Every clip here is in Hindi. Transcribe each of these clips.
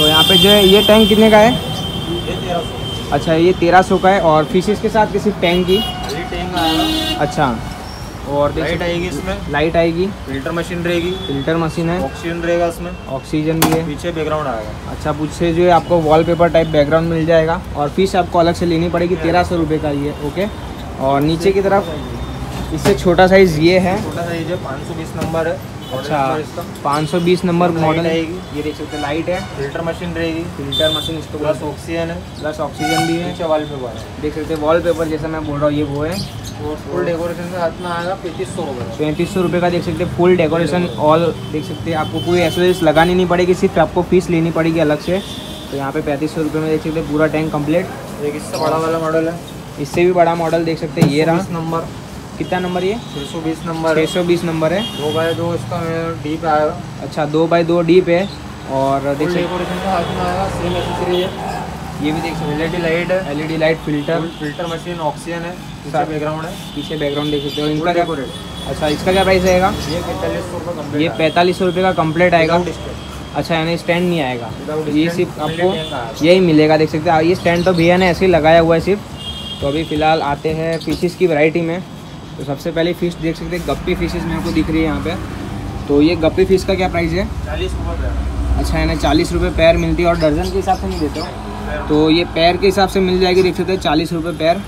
तो यहाँ पे जो है ये टैंक कितने का है? ये अच्छा ये तेरह सौ का है और फिशेस के साथ किसी टैंक की? टैंक अच्छा और लाइट आएगी इसमें। लाइट आएगी। फ़िल्टर मशीन रहेगी। फ़िल्टर मशीन है। ऑक्सीजन रहेगा इसमें। ऑक्सीजन भी है। पीछे बैकग्राउंड आएगा। अच्छा मुझसे जो है आपको वॉलपेपर टाइप बैकग्राउंड मिल जाएगा और फ़ीस आपको अलग से लेनी पड़ेगी। तेरह सौ रुपये का ये ओके और नीचे की तरफ़ इससे छोटा साइज़ ये है। छोटा साइज़ है पाँच सौ बीस नंबर है। अच्छा पाँच सौ बीस नंबर मॉडल आएगी। ये देख सकते हैं लाइट है। फ़िल्टर मशीन रहेगी। फ़िल्टर मशीन इसको प्लस ऑक्सीजन है। प्लस ऑक्सीजन भी है। वाल पे है। देख सकते हैं वॉलपेपर जैसा मैं बोल रहा हूँ ये वो है। और फुल डेकोरेशन के साथ में आएगा पैंतीस सौ रुपये पैंतीस सौ रुपये का देख सकते हैं फुल डेकोरेशन ऑल देख सकते हैं। आपको कोई एसोसीज लगानी नहीं पड़ेगी सिर्फ़ आपको फ़ीस लेनी पड़ेगी अलग से। तो यहाँ पे पैंतीस सौ रुपये में देख सकते हैं पूरा टैंक कंप्लीट एक इससे बड़ा वाला मॉडल है। इससे भी बड़ा मॉडल देख सकते हैं ये रहा। नंबर। कितना नंबर ये? छः सौ बीस नंबर। छः सौ बीस नंबर है। दो बाय दो इसका डीप आएगा अच्छा दो बाई दो डीप है। और देख सकते डेकोरेशन का हाथ में आएगा सेम एसेसरी है। ये भी देख सकते एलईडी लाइट है। LED light filter filter machine oxygen है। पीछे बैकग्राउंड है। पीछे बैकग्राउंड देख सकते हो। इनका क्या अच्छा इसका क्या प्राइस रहेगा? ये पैंतालीस सौ रुपये ये पैंतालीस सौ रुपये का कंप्लीट आएगा। अच्छा यानी स्टैंड नहीं आएगा। ये सिर्फ़ आपको यही मिलेगा देख सकते हैं। ये स्टैंड तो भैया ने ऐसे ही लगाया हुआ है सिर्फ़। तो अभी फ़िलहाल आते हैं फिशेस की वैरायटी में। तो सबसे पहले फ़िश देख सकते हैं गप्पी फिशेज मेरे को दिख रही है यहाँ पे। तो ये गप्पी फ़िश का क्या प्राइस है? चालीस अच्छा यानी चालीस रुपये पैर मिलती है और दर्जन के हिसाब से नहीं देते हो? तो ये पैर के हिसाब से मिल जाएगी देख सकते हैं चालीस रुपये पैर।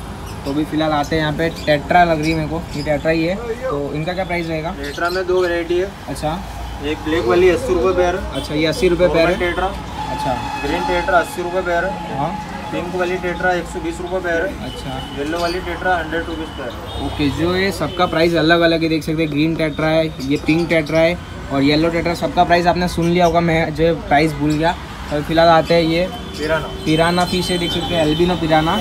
तो अभी फ़िलहाल आते हैं यहाँ पे टेट्रा लग रही है मेरे को ये टेट्रा ही है। तो इनका क्या प्राइस रहेगा? टेट्रा में दो वेराइटी है। अच्छा। एक ब्लैक वाली अस्सी रुपये पैर अच्छा ये अस्सी रुपये पैर है। टेट्रा। अच्छा। ग्रीन टेट्रा अस्सी रुपये पैर है। हाँ। पिंक वाली टेट्रा एक सौ बीस रुपये पैर है। अच्छा। येलो वाली टेट्रा हंड्रेड रुपीज़ पैर है। ओके जो ये सबका प्राइस अलग अलग है देख सकते हैं ग्रीन टेट्रा है ये पिंक टेट्रा है और येलो टेट्रा सबका प्राइस आपने सुन लिया होगा मैं जो प्राइस भूल गया। और फ़िलहाल आते हैं ये पिराना। पिराना फ़िश है देख सकते हैं एल्बिनो पिराना।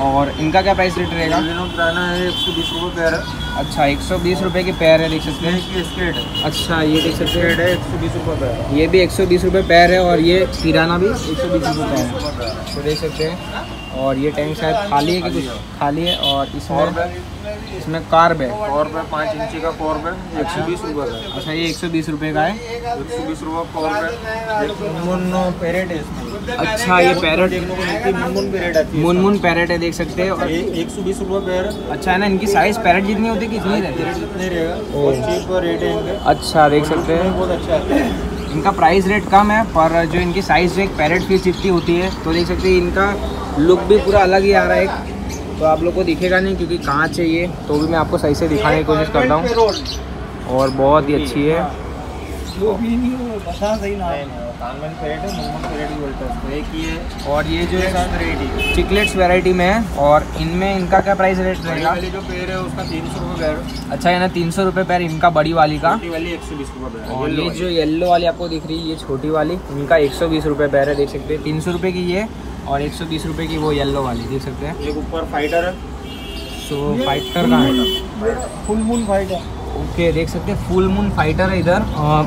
और इनका क्या प्राइस रेट रहेगा है एक सौ बीस रुपये है। अच्छा एक सौ बीस रुपये की पैर है देख सकते हैं। अच्छा ये देख सकते हैं। है एक सौ बीस रुपये पैर ये भी एक सौ बीस रुपये पैर है और ये किराना भी एक सौ बीस रुपये पैर है। तो देख सकते हैं। और ये टैंक शायद खाली है कि कुछ खाली है और और इसमें इसमें कार्ब है कॉर्ब है पाँच इंची का कॉर्ब है एक सौ बीस रुपये का अच्छा ये एक सौ बीस रुपये का है। एक सौ बीस रुपये कॉर्ब है एक मुनमुन पेरेट है इसमें। अच्छा ये पैरट मुनमुन पेरेट है मुनमुन पैरट है देख सकते हैं। और एक सौ बीस रुपये पैर है। अच्छा है ना इनकी साइज़ पैरट जितनी होती है कितनी रहती है? पेरेट जितने रहेगा रेट है अच्छा देख सकते हैं। बहुत अच्छा है। इनका प्राइस रेट कम है पर जो इनकी साइज़ जो एक पैरेट फ़िश जितनी होती है तो देख सकते हैं इनका लुक भी पूरा अलग ही आ रहा है। तो आप लोग को दिखेगा नहीं क्योंकि कांच है ये तो भी मैं आपको सही से दिखाने की कोशिश करता हूँ। और बहुत ही अच्छी है। है हैं ही है और ये जो है वेराइटी चिकलेट्स वैरायटी में है और इनमें इनका क्या प्राइस रेट रहेगा? जो पेड़ है उसका तीन सौ रुपये पैर अच्छा यानी तीन सौ रुपये पैर इनका बड़ी वाली का? वाली एक सौ बीस रुपये और ये जो येलो वाली आपको दिख रही है ये छोटी वाली इनका एक सौ बीस रुपये पैर है देख सकते हैं। तीन सौ रुपये की ये और एक सौ बीस रुपये की वो येलो वाली देख सकते हैं। एक ऊपर फाइटर है। सो फाइटर का है? फुल मून फाइटर ओके देख सकते हैं फुल मून फाइटर है इधर।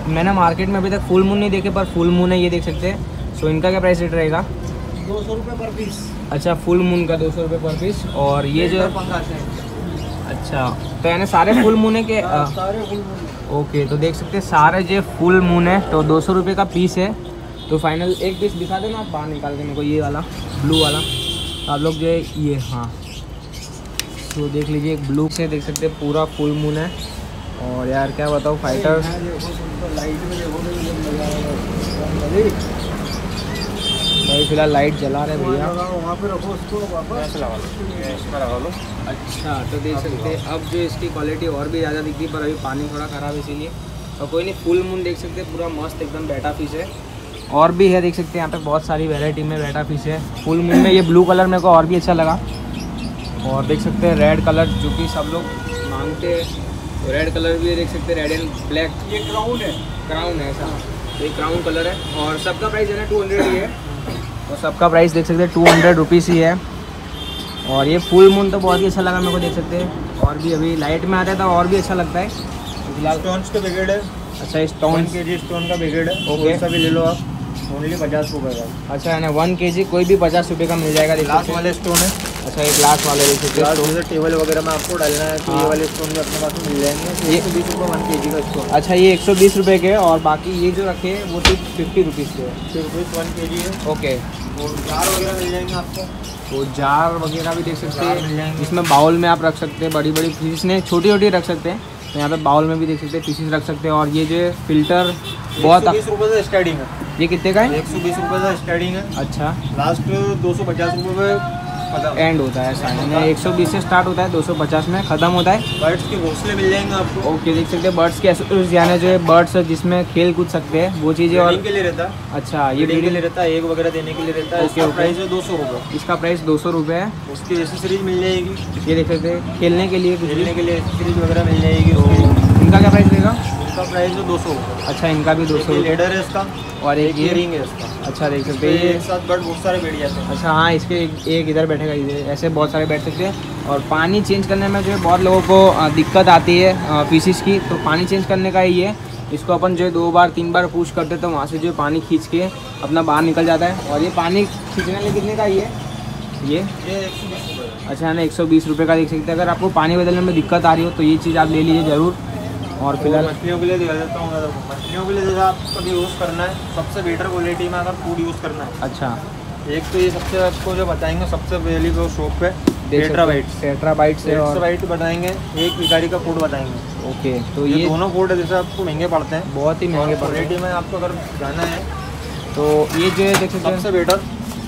मैंने मार्केट में अभी तक फुल मून नहीं देखे पर फुल मून है ये देख सकते हैं। सो इनका क्या प्राइस रेट रहेगा? दो सौ रुपये पर पीस अच्छा फुल मून का दो सौ रुपये पर पीस और ये जो अच्छा तो यानी सारे फुल मून है के सारे फुल मून ओके तो देख सकते हैं सारे जो फुल मून है तो दो सौ रुपये का पीस है। तो फाइनल एक पीस दिखा देना आप बाहर निकाल के मेरे को, ये वाला ब्लू वाला। तो आप लोग जो है, ये हाँ। तो देख लीजिए, एक ब्लू से देख सकते हैं, पूरा फुल मून है। और यार, क्या बताओ फाइटर अभी फ़िलहाल लाइट जला रहे भैया। अच्छा तो देख सकते हैं, अब जो इसकी क्वालिटी और भी ज़्यादा दिखती पर अभी पानी थोड़ा ख़राब है इसीलिए। और कोई नहीं फुल मून देख सकते पूरा मस्त एकदम बैटा फ़िश है। और भी है देख सकते हैं यहाँ पे बहुत सारी वेराइटी में बैटा फ़िश है। फुल मून में ये ब्लू कलर मेरे को और भी अच्छा लगा। और देख सकते हैं रेड कलर जो कि सब लोग मांगते हैं। रेड कलर भी देख सकते हैं रेड एंड ब्लैक ये क्राउन है। क्राउन है ऐसा। ये क्राउन कलर है। और सबका प्राइस है ना टू हंड्रेड ही है। और सबका प्राइस देख सकते हैं टू हंड्रेड रुपीज़ ही है। और ये फुल मून तो बहुत ही अच्छा लगा मेरे को देख सकते हैं। और भी अभी लाइट में आता है तो और भी अच्छा लगता है। तो फ़िलहाल स्टोन्स के ब्रिगेड है अच्छा स्टोन के जी स्टोन का ब्रिगेड है Okay. कोई सा भी ले लो आप। ओनली पचास रुपये का। अच्छा है ना वन के जी कोई भी पचास रुपये का मिल जाएगा हैं वाले स्टोन है। अच्छा ये ग्लास वाले ग्लास जैसे टेबल वगैरह में आपको डालना है तो हाँ। ये वाले स्टोन भी अपने पास मिल जाएँगे। ये- ये बीस रुपये वन के जी का स्टोन अच्छा ये एक सौ बीस रुपये के और बाकी ये जो रखे हैं वो सिर्फ़ फिफ्टी रुपीज़ के हैं। फिर रुपीज़ वन के जी है। ओके और जार वगैरह मिल जाएँगे आपको। तो जार वगैरह भी देख सकते हैं। इसमें बाउल में आप रख सकते हैं बड़ी बड़ी पीसेस ने छोटी छोटी रख सकते हैं। तो यहाँ पे बाउल में भी देख सकते हैं पीसीस रख सकते हैं। और ये जो फ़िल्टर बहुत रुपये से स्टार्टिंग है। ये कितने का है? एक सौ बीस रुपये से स्टार्टिंग है। अच्छा। लास्ट दो सौ पचास रुपये में एंड होता है साइड में एक सौ बीस से स्टार्ट होता है दो सौ पचास में ख़त्म होता है। बर्ड्स के घोंसले मिल जाएँगे आपको। ओके देख सकते हैं बर्ड्स के यानी जो है बर्ड्स जिसमें खेल कूद सकते हैं वो चीज़ें और के लिए रहता। है अच्छा ये के लिए रहता है एग वगैरह देने के लिए रहता। है इसका प्राइस है दो सौ रुपये इसका प्राइस दो सौ रुपये है। उसकी एसेसरीज मिल जाएगी। ये देख सकते हैं खेलने के लिए खेलने के लिए एसेसरीज वगैरह मिल जाएगी इनका क्या प्राइस रहेगा? इसका प्राइस है दो सौ। अच्छा इनका भी दो सौ लेडर है इसका और एक ये रिंग है इसका। अच्छा देख सकते हैं एक साथ बर्ड बहुत सारे बैठ जाते हैं। अच्छा हाँ इसके एक, इधर बैठेगा इधर ऐसे बहुत सारे बैठ सकते हैं। और पानी चेंज करने में जो है बहुत लोगों को दिक्कत आती है पीसीस की। तो पानी चेंज करने का ही है इसको अपन जो है दो बार तीन बार पूछ करते तो वहाँ से जो है पानी खींच के अपना बाहर निकल जाता है। और ये पानी खींचने में कितने का ये? ये? ये अच्छा है ना एक सौ बीस रुपये का देख सकते हैं। अगर आपको पानी बदलने में दिक्कत आ रही हो तो ये चीज़ आप ले लीजिए ज़रूर। और फ़िलहाल मछलियों के लिए दिखा देता हूँ मैं मछलियों के लिए जैसे आपको कभी यूज़ करना है सबसे बेटर क्वालिटी में अगर फ़ूड यूज़ करना है। अच्छा। एक तो ये सबसे आपको जो बताएँगे सबसे पहली वो शॉप है टेट्रा बाइट्स टेट्रा बाइट से और बाइट बताएँगे एक भिखारी का फ़ूड बताएँगे। ओके तो ये दोनों फ़ूड है जैसे आपको महँगे पड़ते हैं। बहुत ही महँगे क्वालिटी में आपको अगर जाना है तो ये जो है देख सकते हैं। सबसे better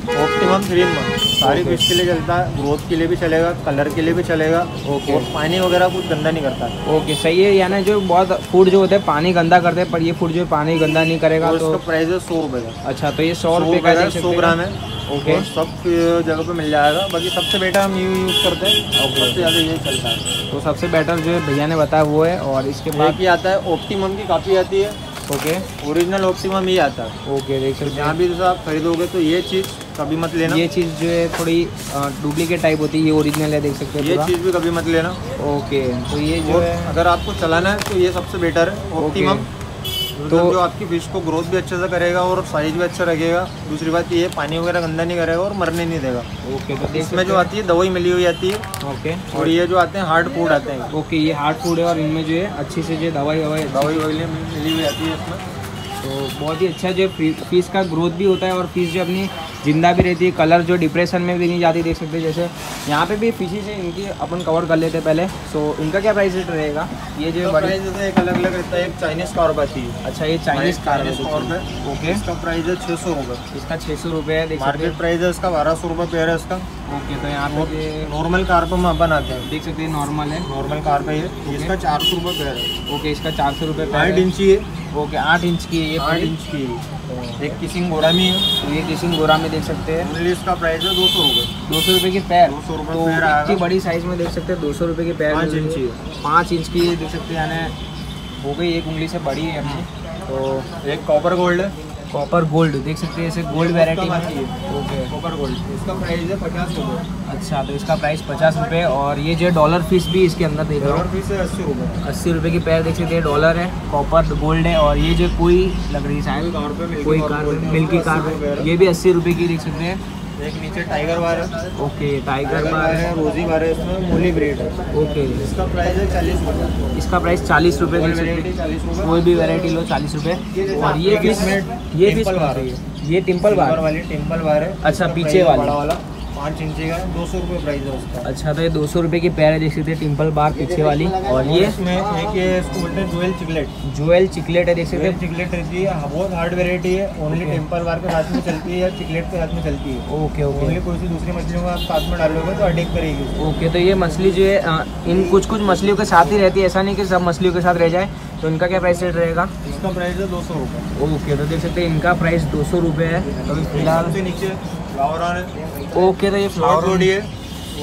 optimum three one sorry. Fish के लिए चलता है ग्रोथ के लिए भी चलेगा कलर के लिए भी चलेगा। ओके और पानी वगैरह कुछ गंदा नहीं करता। ओके सही है यानी जो बहुत फ़ूड जो होते हैं पानी गंदा करते हैं पर ये फ़ूड जो है पानी गंदा नहीं करेगा तो इसका प्राइस है सौ रुपये का। अच्छा तो ये सौ रुपये का सौ ग्राम है। ओके सब जगह पे मिल जाएगा। बाकी सबसे बेटर हम यू यूज़ करते हैं। और सबसे ज़्यादा यही चलता है। तो सबसे बेटर जो है भैया ने बताया वो है और इसके बाद आता है ऑप्टिमम की काफ़ी आती है। ओके ओरिजिनल ऑप्टिमम ही आता है। ओके देख सकते जहाँ हैं। भी जैसे आप खरीदोगे तो ये चीज़ कभी मत लेना। ये चीज़ जो है थोड़ी डुप्लीकेट टाइप होती है ये ओरिजिनल है देख सकते हैं ये चीज़ भी कभी मत लेना। ओके तो ये जो है अगर आपको चलाना है तो ये सबसे बेटर है ऑप्टिमम तो- तो जो आपकी फ़िश को ग्रोथ भी अच्छे से करेगा और साइज़ भी अच्छा रखेगा। दूसरी बात ये पानी वगैरह गंदा नहीं करेगा और मरने नहीं देगा। ओके तो इसमें जो आती है दवाई मिली हुई आती है। ओके। और ये जो आते हैं हार्ड फ़ूड आते हैं। ओके ये हार्ड फ़ूड है और इनमें जो है अच्छी से जो दवाई ववाई दवाई वगैरह मिली हुई आती है इसमें। तो बहुत ही अच्छा जो फ़ीस का ग्रोथ भी होता है और फ़ीस जो अपनी ज़िंदा भी रहती है कलर जो डिप्रेशन में भी नहीं जाती देख सकते जैसे यहाँ पे भी फिशेज है इनकी अपन कवर कर लेते हैं पहले। सो so, इनका क्या प्राइस रेट रहेगा? ये जो तो प्राइस जैसे एक अलग अलग रहता है एक चाइनीज़ कार्ब थी अच्छा ये चाइनीज़ कार है कार्ब है ओके इसका प्राइस है छः सौ रुपये इसका छः सौ रुपये है मार्केट प्राइस है। इसका बारह सौ रुपये पेयर है इसका। हैं ओके तो यहाँ पे नॉर्मल कार्प में अपन आते हैं। देख सकते हैं नॉर्मल है। नॉर्मल कार्प है इसका चार सौ रुपये पैर है। ओके इसका चार सौ रुपये आठ इंची है। ओके आठ इंच की है ये आठ इंच की है। एक किसिंग गोरामी है। तो ये किसी गोरा में देख सकते हैं। ओनली इसका प्राइस है दो सौ रुपये दो सौ रुपये की पैर। 200 रुपये तो पैर इतनी बड़ी साइज़ में देख सकते हैं दो सौ रुपये की पैर पाँच इंच है। पाँच इंच की देख सकते हैं यानी हो गई एक उंगली से बड़ी है अपनी तो एक कॉपर गोल्ड है। कॉपर गोल्ड देख सकते हैं ऐसे गोल्ड वेराइटी में। है। ओके कॉपर गोल्ड इसका प्राइस है पचास रुपये अच्छा तो इसका प्राइस पचास रुपये और ये जो डॉलर फ़िश भी इसके अंदर देख रहा हो। फ़ीस है अस्सी रुपये अस्सी रुपये की पैर देख सकते हैं डॉलर है कॉपर गोल्ड है और ये जो कोई लग रही है शायद कोई कार मिल्की कार 80 रुपये। ये भी अस्सी रुपये की देख सकते हैं। एक नीचे टाइगर बार है। ओके टाइगर बार है रोजी बार है इसमें मूली ब्रेड है। ओके इसका प्राइस है चालीस रुपये इसका प्राइस चालीस रुपये कोई वेराइटी चालीस रुपये कोई भी वैरायटी लो चालीस रुपये और ये फ़िश ये फ़िश ये टिम्पल बार वाली टिम्पल बार है। अच्छा, पीछे वाली। वाला। पाँच इंची का दो सौ रुपये प्राइस है उसका। अच्छा तो ये दो सौ रुपये की पैर है देख सकते हैं टिम्पल बार पीछे वाली। और ये? इसमें एक ये बोलते हैं जुएल चिकलेट जोएल चिकलेट है देख सकते हैं। चिकलेट रहती है बहुत हार्ड वेराइटी है ओनली. टेंपल बार के साथ में चलती है या चिकलेट के साथ में चलती है। ओके ओके ओनली कोई सी दूसरी मछलियों को आप साथ में डालोगे तो अटैक करेगी। ओके तो ये मछली जो है इन कुछ कुछ मछलियों के साथ ही रहती है ऐसा नहीं कि सब मछलियों के साथ रह जाए तो इनका क्या प्राइस रेट रहेगा? इसका प्राइस है दो सौ रुपये। ओके तो देख सकते हैं इनका प्राइस दो सौ रुपये है। अभी फ़िलहाल सबसे नीचे फ्लावर है ओके तो ये फ्लावर फ्लावर बॉडी है.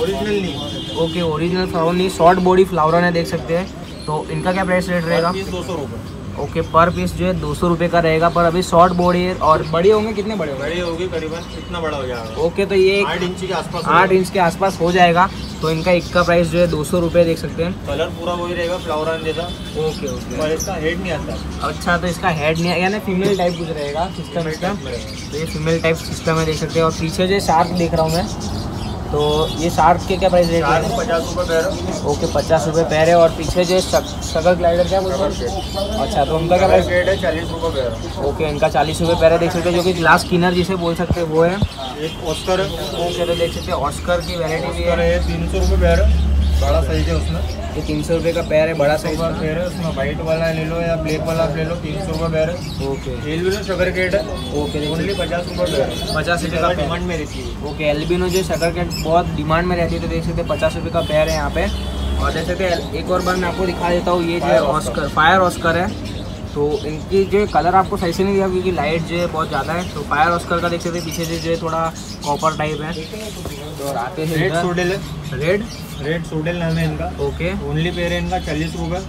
ओरिजिनल नहीं. ओके ओरिजिनल फ्लावर नहीं. शॉर्ट बॉडी फ्लावर है देख सकते हैं। तो इनका क्या प्राइस रेट रहेगा? दो सौ रुपये ओके पर पीस जो है दो सौ रुपये का रहेगा पर अभी शॉर्ट बॉडी है और बड़े होंगे कितने बड़े होंगे? बड़ी होगी करीबन इतना बड़ा हो जाएगा ओके तो ये आठ इंची के आसपास आठ इंच के आसपास हो जाएगा तो इनका एक का प्राइस जो है दो सौ रुपये देख सकते हैं। कलर पूरा वही रहेगा फ्लावर जैसा। Okay okay. पर इसका हेड नहीं आता। अच्छा तो इसका हेड नहीं यानी फीमेल टाइप कुछ रहेगा सिस्टम इसका। तो ये फीमेल टाइप सिस्टम है देख सकते हैं। और पीछे जो शार्क देख रहा हूँ मैं। तो ये शार्क के क्या प्राइस रेट है? पचास रुपये पैर ओके पचास रुपये पैर है और पीछे जो सगर ग्लाइडर क्या बोलते हैं? अच्छा तो उनका क्या प्राइस रेट है चालीस रुपये पैर ओके इनका चालीस रुपये पैर है देख सकते हैं जो कि ग्लास किनर जिसे बोल सकते हैं वो है। एक ऑस्कर तो देख सकते हैं ऑस्कर की वेराइटी भी है। तीन सौ रुपये पैर बड़ा साइज़ है उसमें। ये तीन सौ रुपये का पैर है बड़ा साइज़ का का। पैर है उसमें वाइट वाला ले लो या ब्लैक वाला ले लो तीन सौ का पैर है। ओके एलविनो शगर केट है। ओके ओनली पचास रुपये पैर है। पचास रुपये का डिमांड में रहती है। ओके एल्बिनो जो शकर कैट बहुत डिमांड में रहती है तो देख सकते पचास रुपये का पैर है यहाँ पे। और जैसे सकते एक और बार मैं आपको दिखा देता हूँ ये जो है ऑस्कर फायर ऑस्कर है। तो इनकी जो कलर आपको सही से नहीं दिया क्योंकि लाइट जो है बहुत ज़्यादा है। तो फायर ऑस्कर का देख सकते हैं पीछे से जो है थोड़ा कॉपर टाइप है। तो और आते हैं रेड सोडेल है। रेड रेड सोडेल नाम है इनका। ओके ओनली पेयर है इनका चालीस रुपये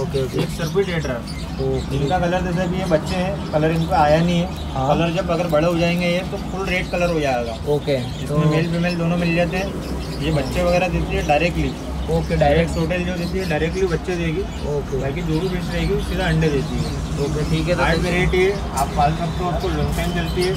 ओके ओके एक सर्पिट रेट है तो इनका कलर जैसे भी ये बच्चे हैं कलर इनका आया नहीं है। हाँ। कलर जब अगर बड़े हो जाएँगे ये तो फुल रेड कलर हो जाएगा। ओके तो मेल फीमेल दोनों मिल जाते हैं। ये बच्चे वगैरह देती है डायरेक्टली ओके डायरेक्ट टोटल जो देती है डायरेक्टली बच्चे देगी। ओके बाकी जो भी फ़िश रहेगी सीधा अंडे देती है। ओके ठीक है आज वेरायटी वेराइटी है आप पाल सकते हो आपको लॉन्ग टाइम चलती है।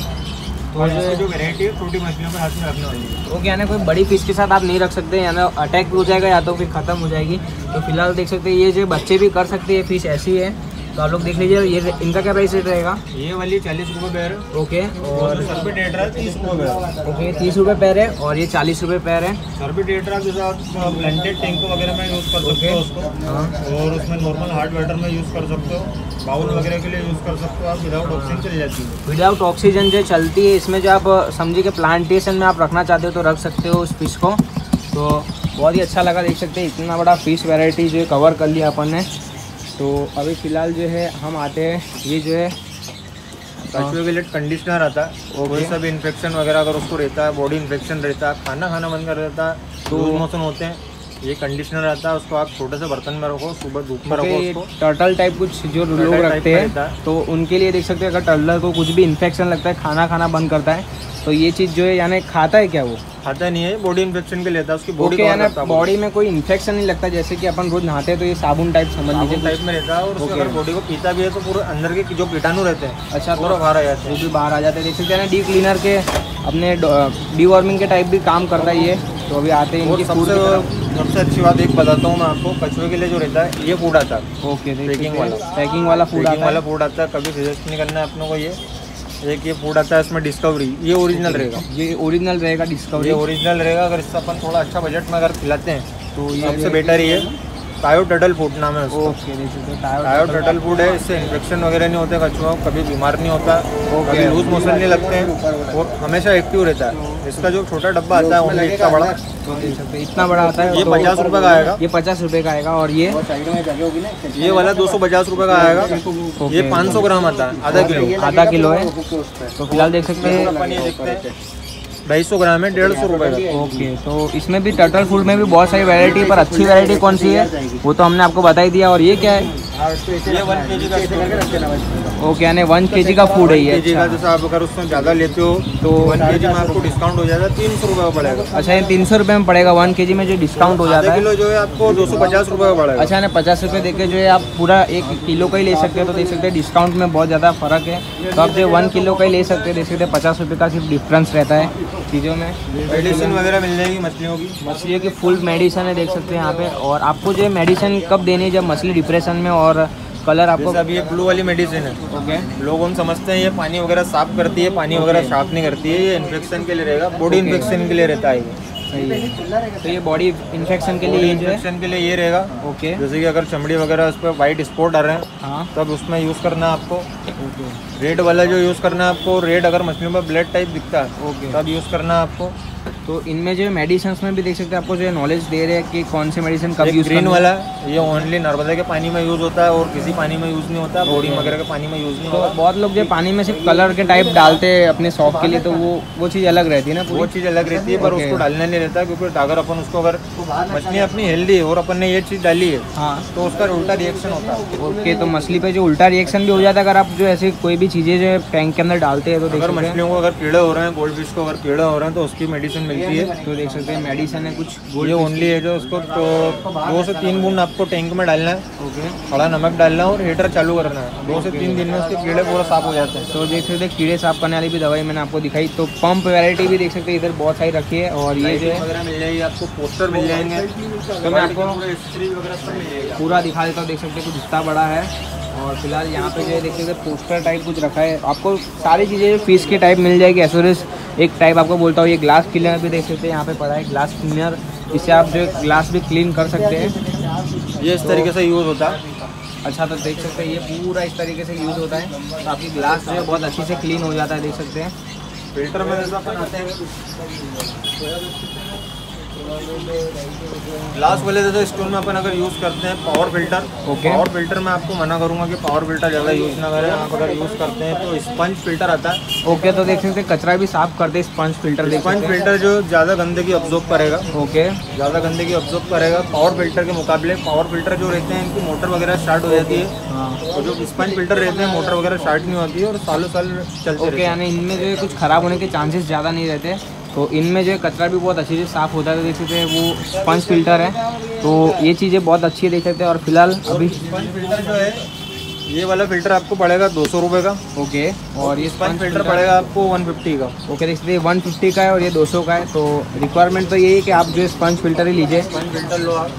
और जो- वेराइटी है छोटी मछलियों के हाथ में रखने वाली है। ओके यानी कोई बड़ी फ़िश के साथ आप नहीं रख सकते या ना अटैक भी हो जाएगा या तो फिर ख़त्म हो जाएगी। तो फ़िलहाल देख सकते हैं ये जो बच्चे भी कर सकते हैं फ़िश ऐसी है तो आप लोग देख लीजिए ये इनका क्या प्राइस रेट रहेगा? ये वाली चालीस रुपये पैर है। ओके और और सर्पिट रेट रहा है तीस रुपये पैर ओके तीस रुपये पैर है और ये चालीस रुपये पैर है। सर्पिट रेट रहा जैसे आप ब्लेंडेड टैंक वगैरह में यूज़ कर सकते हो उसको। हाँ। और उसमें नॉर्मल हार्ड वाटर में यूज़ कर सकते हो। बाउल वगैरह के लिए यूज़ कर सकते हो आप विदाउट ऑक्सीजन चल जाती है। विदाउट ऑक्सीजन जो चलती है इसमें जो आप समझिए कि प्लांटेशन में आप रखना चाहते हो तो रख सकते हो उस फ़िश को। तो बहुत ही अच्छा लगा देख सकते हैं इतना बड़ा फ़िश वैरायटी जो कवर कर लिया अपन ने। तो अभी फ़िलहाल जो है हम आते हैं। ये जो है कछुए के लिए कंडीशनर आता है। कोई सा भी इन्फेक्शन वगैरह अगर उसको रहता है बॉडी इन्फेक्शन रहता है खाना खाना बंद कर देता है तो- लूज मोशन होते हैं। ये कंडीशनर आता है उसको आप छोटे से बर्तन में रखो सुबह धूप में रखो उसको। टर्टल टाइप कुछ जो लोग रखते है। तो उनके लिए देख सकते हैं अगर टर्टल को कुछ भी इन्फेक्शन लगता है खाना खाना बंद करता है तो ये चीज़ जो है यानी खाता है क्या वो? खाता नहीं है बॉडी इन्फेक्शन के लिए आता है उसकी बॉडी यानी बॉडी में कोई इन्फेक्शन नहीं लगता जैसे कि अपन रोज नहाते हैं तो ये साबुन टाइप समझ लीजिए टाइप में रहता है और ओके। अगर बॉडी को पीता भी है तो पूरे अंदर के जो कीटाणु रहते हैं अच्छा पूरा तो बाहर आ जाते वो हैं भी बाहर आ जाते हैं। देख सकते हैं ना डी क्लीनर के अपने डी वार्मिंग के टाइप भी काम करता है ये। तो अभी आते हैं इनकी सबसे सबसे अच्छी बात एक बताता हूँ मैं आपको कछुए के लिए जो रहता है ये फ़ूड आता है। ओके Packing वाला। पैकिंग वाला फ़ूड वाला फ़ूड आता है कभी सजेस्ट नहीं करना है अपनों को ये। एक ये फ़ूड आता है इसमें डिस्कवरी ये ओरिजिनल रहेगा। ये ओरिजिनल रहेगा डिस्कवरी ये ओरिजिनल रहेगा अगर इससे अपन थोड़ा अच्छा बजट में अगर खिलाते हैं तो तो ये सबसे बेटर ही। है टायो टटल फ़ूड नाम है उसका। ओके देख सकते टायो टायर टटल फ़ूड है इससे इन्फेक्शन वगैरह नहीं होते कछुआ को, कभी बीमार नहीं होता। कभी लूज मोशन नहीं लगते हैं और हमेशा एक्टिव रहता है। इसका जो छोटा डब्बा आता है ओनली इतना बड़ा तो इतना बड़ा आता है ये तो- पचास रुपये का आएगा। ये पचास रुपये का आएगा और ये ये वाला दो सौ पचास रुपये का आएगा। ये पाँच सौ ग्राम आता है आधा किलो। आधा किलो है। तो फ़िलहाल देख सकते हैं। अपन ये देखते हैं। ढाई सौ ग्राम है डेढ़ सौ रुपये का। ओके तो इसमें भी टर्टल फ़ूड में भी बहुत सारी वैरायटी पर अच्छी वैरायटी कौन सी है? वो तो हमने आपको बता ही दिया और ये क्या है? ये वन के जी का ओके यानी वन के जी का फ़ूड है ये का अच्छा। जैसे आप अगर उसमें ज़्यादा लेते हो तो वन के जी में आपको डिस्काउंट हो जाएगा तीन सौ रुपये पड़ेगा। अच्छा ये तीन सौ रुपये में पड़ेगा वन के जी में जो डिस्काउंट हो जाता है। किलो जो है आपको दो सौ पचास रुपये का पड़ेगा। अच्छा यानी पचास रुपये देके जो है आप पूरा एक किलो का ही ले सकते हो तो देख सकते हैं डिस्काउंट में बहुत ज़्यादा फ़र्क है। तो आप जो वन किलो का ही ले सकते हैं देख सकते हैं पचास रुपये का सिर्फ़ डिफरेंस रहता है। चीज़ों में। मेडिसिन वगैरह मिल जाएगी मछलियों की? मछलियों की फुल मेडिसिन है देख सकते हैं यहाँ पे। और आपको जो मेडिसिन कब देनी है जब मछली डिप्रेशन में और कलर आपको अभी ये ब्लू वाली मेडिसिन है। ओके लोग हम समझते हैं ये पानी वगैरह साफ़ करती है पानी वगैरह साफ़ नहीं करती है ये इन्फेक्शन के लिए रहेगा बॉडी इन्फेक्शन के लिए रहता है है। तो ये बॉडी इन्फेक्शन के लिए इन्फेक्शन के लिए ये रहेगा। ओके जैसे कि अगर चमड़ी वगैरह उस पर वाइट स्पॉट आ रहे हैं हाँ। तब उसमें यूज़ करना है आपको। ओके रेड वाला जो यूज़ करना है आपको रेड अगर मछलियों में ब्लड टाइप दिखता है ओके तब यूज़ करना है आपको। तो इनमें जो है मेडिसिन में भी देख सकते हैं आपको जो है नॉलेज दे रहे हैं कि कौन से मेडिसिन कब यूज़ ग्रीन वाला ये ओनली नर्मदा के पानी में यूज़ होता है और किसी पानी में यूज़ नहीं होता बॉडी वगैरह के पानी में यूज़ नहीं तो होता। बहुत लोग जो पानी में सिर्फ़ कलर के टाइप डालते हैं अपने शौक के लिए तो वो वो चीज़ अलग रहती है ना वो चीज़ अलग रहती है पर उसको डालना नहीं रहता क्योंकि अगर अपन उसको अगर मछली अपनी हेल्दी है और अपन ने ये चीज़ डाली है हाँ। तो उसका उल्टा रिएक्शन होता है। ओके तो मछली पे जो उल्टा रिएक्शन भी हो जाता है अगर आप जो ऐसी कोई भी चीज़ें जो है टैंक के अंदर डालते हैं तो अगर मछलियों को अगर कीड़े हो रहे हैं गोल्ड फ़िश को अगर कीड़े हो रहे हैं तो उसकी मेडिसिन मिलती है तो देख सकते हैं मेडिसिन है कुछ ये ओनली है जो उसको तो दो से तीन बूंद आपको टैंक में डालना है। ओके थोड़ा नमक डालना है और हीटर चालू करना है। दो से तीन दिन में उसके कीड़े पूरा साफ़ हो जाते हैं। तो देख सकते हैं कीड़े साफ़ करने वाली भी दवाई मैंने आपको दिखाई। तो पंप वैरायटी भी देख सकते हैं इधर बहुत सारी रखी है। और ये जो है मिल जाएगी आपको पोस्टर मिल जाएँगे। तो मैं आपको पूरा दिखा देता हूँ देख सकते हैं कुछ इतना बड़ा है। और फ़िलहाल यहाँ पे जो है देख सकते हैं पोस्टर टाइप कुछ रखा है आपको सारी चीज़ें फ़ीस के टाइप मिल जाएगी एसोरिस एक टाइप आपको बोलता हूँ ये ग्लास क्लीनर भी देख सकते हैं यहाँ पे पड़ा है ग्लास क्लीनर इससे आप जो ग्लास भी क्लीन कर सकते हैं। ये इस तरीके से यूज़ होता है। अच्छा तो देख सकते हैं ये पूरा इस तरीके से यूज़ होता है तो आपकी ग्लास जो है बहुत अच्छी से क्लीन हो जाता है देख सकते हैं। फ़िल्टर में जैसा आते हैं। ग्लास वाले जैसे स्टोन में अपन अगर यूज़ करते हैं power filter okay power filter में आपको मना करूँगा कि पावर फ़िल्टर ज़्यादा यूज़ ना करें। आप अगर यूज़ करते हैं तो स्पंज फ़िल्टर आता है। ओके तो देख सकते हैं कचरा भी साफ़ करते हैं स्पंज फ़िल्टर स्पंज फ़िल्टर जो ज़्यादा गंदगी ऑब्जॉर्व करेगा। ओके ज़्यादा गंदगी ऑब्जॉर्व करेगा। पावर फ़िल्टर के मुकाबले पावर फ़िल्टर जो रहते हैं इनकी मोटर वगैरह स्टार्ट हो जाती है। हाँ। और जो स्पंज फ़िल्टर रहते हैं मोटर वगैरह स्टार्ट नहीं होती है और सालों साल चलते ओके यानी इनमें जो कुछ ख़राब होने के चांसेस ज़्यादा नहीं रहते। तो इनमें जो है कचरा भी बहुत अच्छे से साफ़ होता है तो देख सकते हैं वो स्पंज फ़िल्टर है। तो ये चीज़ें बहुत अच्छी है देख सकते हैं। और फ़िलहाल अभी स्पंज फ़िल्टर जो है ये वाला फ़िल्टर आपको पड़ेगा दो सौ रुपये का। ओके और ये स्पंज फ़िल्टर पड़ेगा आपको वन फिफ्टी का। ओके देख सकते हैं वन फिफ्टी का है और ये दो सौ का है। तो रिक्वायरमेंट तो यही है कि आप जो स्पंज फ़िल्टर ही लीजिए। स्पंज फ़िल्टर लो आप।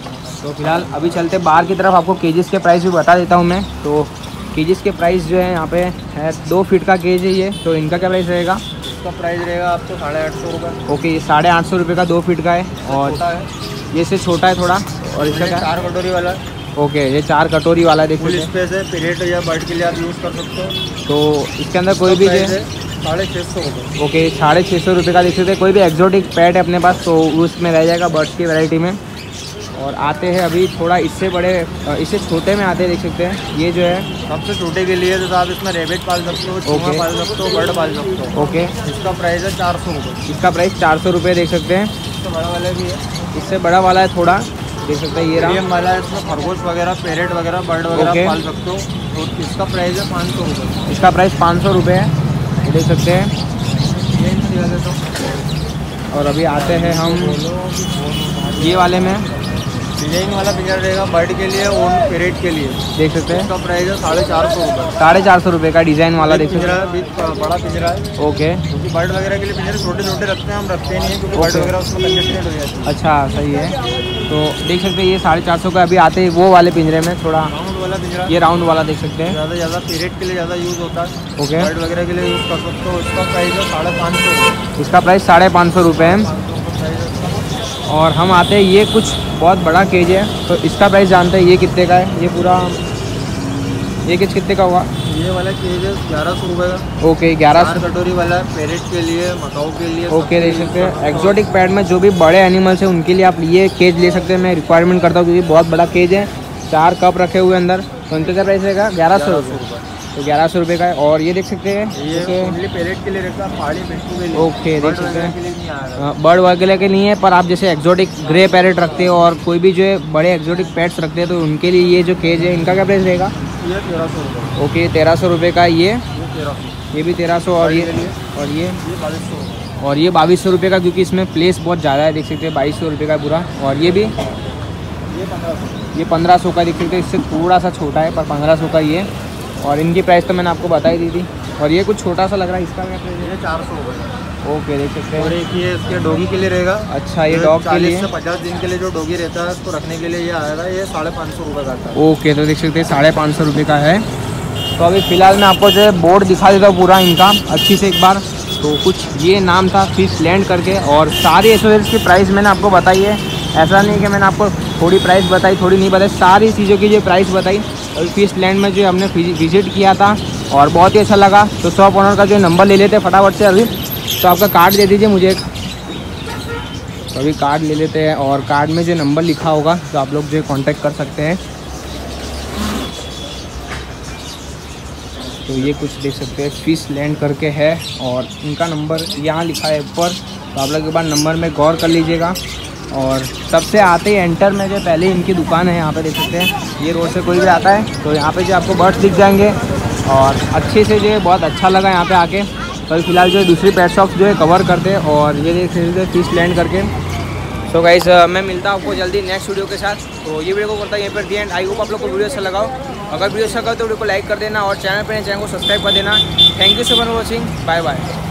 तो फ़िलहाल अभी चलते बाहर की तरफ़ आपको केजेस के प्राइस भी बता देता हूँ मैं। तो केजेस के प्राइस जो है यहाँ पे है दो फीट का केज है ये। तो इनका क्या प्राइस रहेगा? इसका प्राइस रहेगा आपको साढ़े आठ सौ रुपये ओके ये साढ़े आठ सौ रुपये का दो फीट का है और है। ये से छोटा है थोड़ा। और इसका क्या? चार कटोरी वाला ओके ये चार कटोरी वाला देखिए स्पेस है पीरियड या बर्ड के लिए आप यूज़ कर सकते हो। तो इसके अंदर कोई भी साढ़े छः सौ रुपये ओके साढ़े छः सौ रुपये का देख सकते हैं कोई भी एक्जोटिक पैड है अपने पास तो उसमें रह जाएगा बर्ड्स की वैरायटी में। और आते हैं अभी थोड़ा इससे बड़े इससे छोटे में आते हैं देख सकते हैं। ये जो है। सबसे छोटे के लिए तो आप इसमें रेबिट पाल सकते हो चूहा पाल सकते हो बर्ड पाल सकते हो। ओके इसका प्राइस है चार सौ रुपये इसका प्राइस चार सौ रुपये देख सकते हैं। इसका बड़ा वाला भी है। इससे बड़ा वाला है थोड़ा देख सकते हैं ये रहा। वाला है इसमें खरगोश वगैरह पेरेट वगैरह बर्ड वगैरह पाल सकते हो। तो इसका प्राइस है पाँच सौ रुपये इसका प्राइस पाँच सौ रुपये है। देख सकते हैं। हूँ और अभी आते हैं हम ये वाले में। डिज़ाइन वाला पिंजरा रहेगा बर्ड के लिए और पेरेट के लिए। देख सकते हैं। इसका प्राइस है साढ़े चार सौ रुपये साढ़े चार सौ रुपये का डिज़ाइन वाला देख सकते पिंजरा बड़ा पिंजरा है। ओके। क्योंकि बर्ड वगैरह के लिए पिंजरे छोटे छोटे रखते हैं हम रखते नहीं हैं क्योंकि बर्ड वगैरह उसमें कंजेस्टेड हो जाती है। अच्छा सही है। तो देख सकते हैं ये साढ़े चार सौ का अभी आते हैं वो वाले पिंजरे में थोड़ा राउंड वाला पिंजरा। ये राउंड वाला देख सकते हैं। ज़्यादा ज़्यादा पीरियड के लिए ज़्यादा यूज़ होता है। ओके। बर्ड वगैरह के लिए यूज़ कर सकते हो। इसका प्राइस है साढ़े पाँच सौ। इसका प्राइस साढ़े पाँच सौ रुपये है। है। और हम आते हैं ये कुछ बहुत बड़ा केज है। तो इसका प्राइस जानते हैं ये कितने का है? ये पूरा ये केज कितने का हुआ? ये वाला केज है ग्यारह सौ रुपये का। ओके ग्यारह सौ। कटोरी वाला है पेरेट के लिए मकाऊ के लिए ओके ले सकते हैं। एक्जोटिक पैड में जो भी बड़े एनिमल्स हैं उनके लिए आप ये केज ले सकते हैं। मैं रिक्वायरमेंट करता हूँ क्योंकि बहुत बड़ा केज है। चार कप रखे हुए अंदर। तो उनका क्या प्राइस रहेगा? ग्यारह सौ। रुपये तो ग्यारह सौ रुपये का है। और ये देख सकते हैं ये ओनली पेरेट के लिए रहता पहाड़ी मिट्टू के लिए ओके, देख सकते हैं। लिए आएगा बर्ड वगैरह के नहीं है पर आप जैसे एक्जोटिक ग्रे पैरेट रखते हो और कोई भी जो है बड़े एक्जोटिक पेट्स रखते हैं तो उनके लिए ये जो केज है इनका क्या प्राइस रहेगा? ये तेरह सौ रुपये ओके तेरह सौ रुपये का ये। ये भी तेरह सौ और ये और ये। और ये बाईस सौ रुपये का क्योंकि इसमें प्लेस बहुत ज़्यादा है देख सकते हैं बाईस सौ रुपये का पूरा। और ये भी? ये पंद्रह सौ का देख सकते हैं इससे थोड़ा सा छोटा है पर पंद्रह सौ का ये। और इनकी प्राइस तो मैंने आपको बता ही दी थी। और ये कुछ छोटा सा लग रहा है इसका क्या प्राइस ये चार सौ ओके देख सकते हैं। और एक ये इसके डॉगी के लिए रहेगा। अच्छा ये डॉग के लिए। से पचास दिन के लिए जो डॉगी रहता है उसको रखने के लिए ये आएगा ये साढ़े पाँच सौ रुपये का है ओके तो देख सकते हैं साढ़े पाँच सौ रुपये का है। तो अभी फ़िलहाल मैं आपको जो है बोर्ड दिखा देता हूँ पूरा इनका अच्छी से एक बार। तो कुछ ये नाम था फ़िश लैंड करके। और सारी एसेसरीज की प्राइस मैंने आपको बताई है। ऐसा नहीं कि मैंने आपको थोड़ी प्राइस बताई थोड़ी नहीं बताई सारी चीज़ों की जो प्राइस बताई। और फ़िश लैंड में जो हमने विज़िट किया था, और बहुत ही अच्छा लगा। तो शॉप ऑनर का जो नंबर ले लेते हैं फटाफट से अभी। तो आपका कार्ड दे दीजिए मुझे एक। तो अभी कार्ड ले लेते हैं, और कार्ड में जो नंबर लिखा होगा तो आप लोग जो कांटेक्ट कर सकते हैं। तो ये कुछ देख सकते हैं फ़िश लैंड करके है, और इनका नंबर यहाँ लिखा है ऊपर। तो आप लोग एक बार नंबर में गौर कर लीजिएगा। और सबसे आते ही एंटर में जो पहले इनकी दुकान है, यहाँ पे देख सकते हैं। ये रोड से कोई भी आता है तो यहाँ पे जो आपको बर्ड्स दिख जाएँगे। और अच्छे से जो है, बहुत अच्छा लगा यहाँ पे आके। अभी फ़िलहाल जो है, दूसरी पेट शॉप्स जो है कवर करते हैं और ये देख सकते हैं लैंड करके। सो गाइस मैं मिलता हूँ आपको जल्दी नेक्स्ट वीडियो के साथ। तो ये वीडियो को करता है यहीं पर दी एंड आई होप आप लोग को वीडियो अच्छा लगाओ अगर वीडियो अच्छा लगा तो वीडियो को लाइक कर देना और चैनल पर चैनल को सब्सक्राइब कर देना। Thank you so much watching bye bye